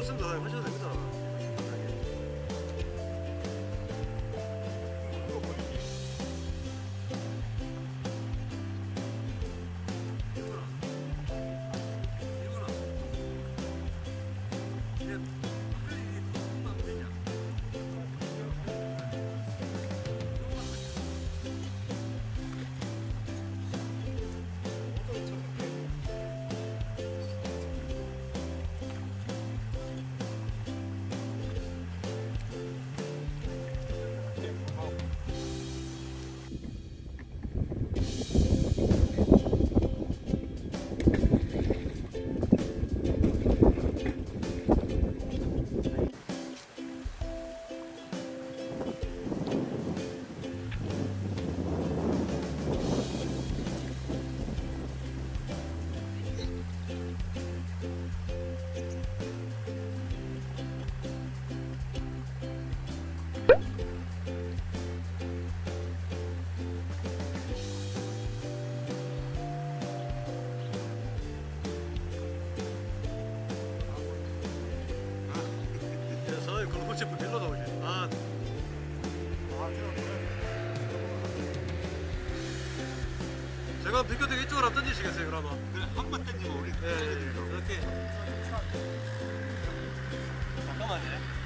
就是不是，不就。 서울 골프채 일로 나오지. 아, 제가 비켜드리게 이쪽으로 안 던지시겠어요, 그러면? 그래 한번 던지면 우리 예, 예, 이렇게. 잠깐만요.